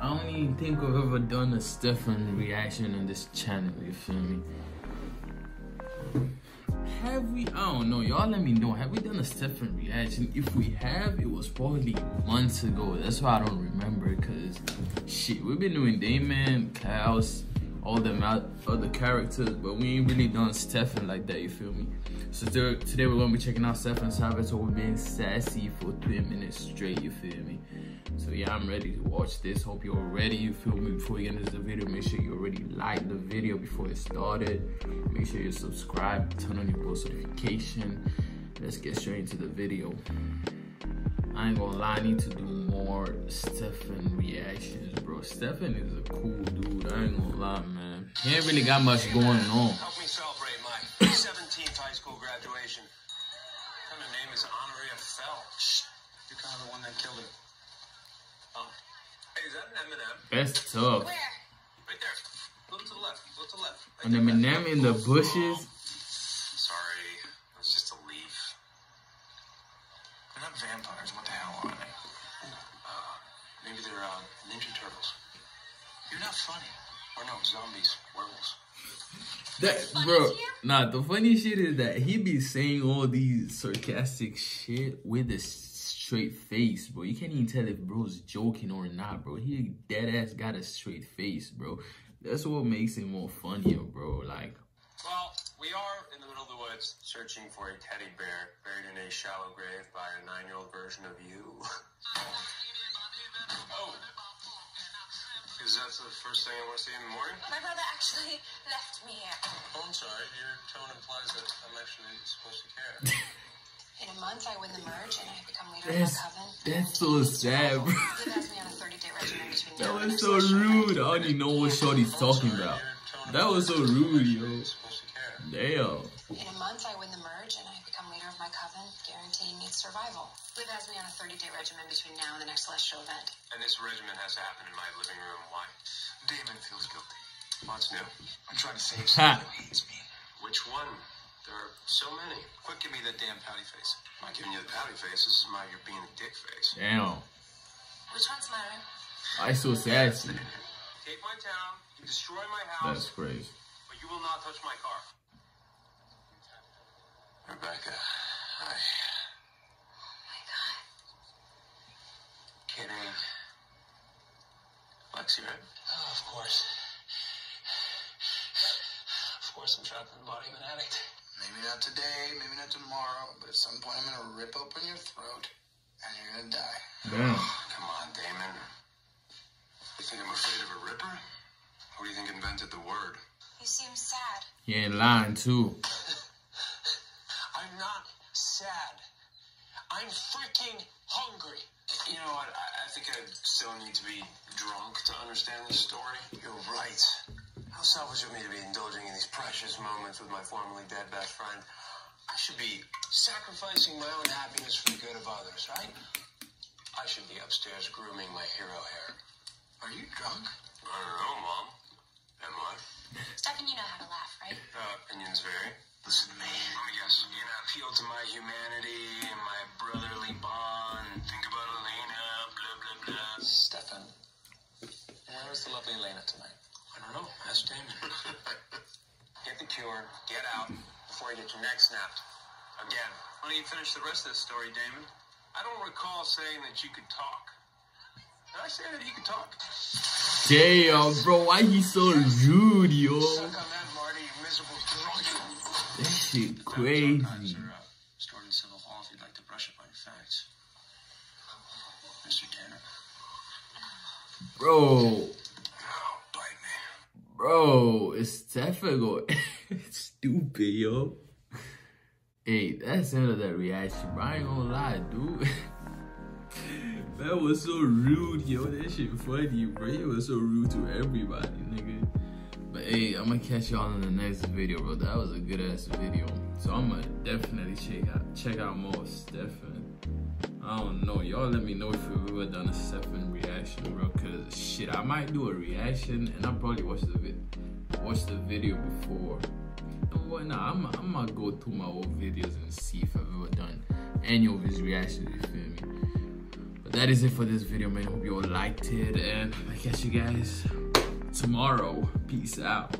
I, don't even think I've ever done a Stefan reaction on this channel, you feel me? Have we? I don't know. Y'all let me know. Have we done a Stefan reaction? If we have, it was probably months ago. That's why I don't remember. Cause shit, we've been doing Damon, Klaus, all them other characters, but we ain't really done Stefan like that. You feel me? So today, we're gonna be checking out Stefan Salvatore so being sassy for three minutes straight. You feel me? So yeah, I'm ready to watch this. Hope you're ready. You feel me? Before you get into the video, make sure you already like the video before it started. Make sure you subscribe, turn on your post notification. Let's get straight into the video. I ain't gonna lie, I need to do more Stefan reactions, bro. Stefan is a cool dude. I ain't gonna lie, man. He ain't really got much going on. Help me celebrate my 17th high school graduation. What kind of name is Honoria Fell? You're kind of the one that killed her. Oh. Hey, is that an M&M? That's tough. Where? Right there. Look to the left. Look to the left. Right An M&M in the bushes. Oh, sorry. It's just a leaf. They're not vampires. What the hell are they? Uh, maybe they're uh, Ninja Turtles. You're not funny. Or no, zombies. Werewolves. That bro, nah. The funny shit is that he be saying all these sarcastic shit with a straight face, bro. You can't even tell if bro's joking or not, bro. He dead ass got a straight face, bro. That's what makes it more funnier, bro. Like, well, we are in the middle of the woods searching for a teddy bear buried in a shallow grave by a nine-year-old version of you. oh. Is that the first thing I want to see in the morning? My brother actually left me here. Oh, I'm sorry. Your tone implies that I'm actually supposed to care. In a month, I win the merge and I become leader that's, of my coven. That's so sad, bro. that was so rude. I don't even know what Shorty's talking about. That was so rude, yo. Damn. In a month, I win the merge and I become leader of my coven, guaranteeing its survival. Liv has me on a 30-day regimen between now and the next celestial event. And this regimen has to happen in my living room. Why? Damon feels guilty. What's new? I'm trying to save someone who hates me. Which one? There are so many. Quick, give me that damn pouty face. I'm not giving you the pouty face. This is my you're being a dick face. Damn. Which one's mine? I so sassy. Take my town. You destroy my house. That's crazy. But you will not touch my car. Rebekah, hi. Oh my God. Kidding. Lexi, right? Oh, of course. Of course, I'm trapped in the body of an addict. Maybe not today, maybe not tomorrow, but at some point I'm gonna rip open your throat and you're gonna die. Damn. Come on, Damon. You think I'm afraid of a ripper? Who do you think invented the word? You seem sad. He ain't lying too. I'm not sad. I'm freaking hungry. You know what? I, I think I still need to be drunk to understand this story. You're right. How selfish of me to be indulging in these precious moments with my formerly dead best friend. I should be sacrificing my own happiness for the good of others, right? I should be upstairs grooming my hero hair. Are you drunk? I don't know, Mom. Am I? Stefan, you know how to laugh, right? Listen to me. Oh, Let me guess. You're gonna appeal to my humanity and my brotherly bond. Think about Elena, blah, blah, blah. Stefan, where is the lovely Elena tonight? I don't know. Ask Damon. get the cure, get out, before you get your neck snapped. Again. Why don't you finish the rest of this story, Damon? I don't recall saying that you could talk. Did I say that you could talk? Damn, bro, why he so rude, yo? Suck on that, Marty, you miserable drunk. That shit crazy. Times. Stored in Civil Hall if you'd like to brush up on your facts. Mr. Tanner. Bro, Oh, bite me. bro, it's stupid, yo. Hey, that's the end of that reaction, bro. I ain't gonna lie, dude. that was so rude, yo. That shit funny, bro. It was so rude to everybody, hey, I'm gonna catch y'all in the next video, bro. That was a good ass video. So I'm gonna definitely check out check out more Stefan. I don't know. Y'all let me know if you've ever done a Stefan reaction, bro. Cause shit, I might do a reaction and I probably watch the vid watch the video before. You know what? Nah, I'm, I'm gonna go through my old videos and see if I've ever done any of his reactions. You feel me? But that is it for this video, man. Hope you all liked it, and I catch you guys tomorrow. Peace out.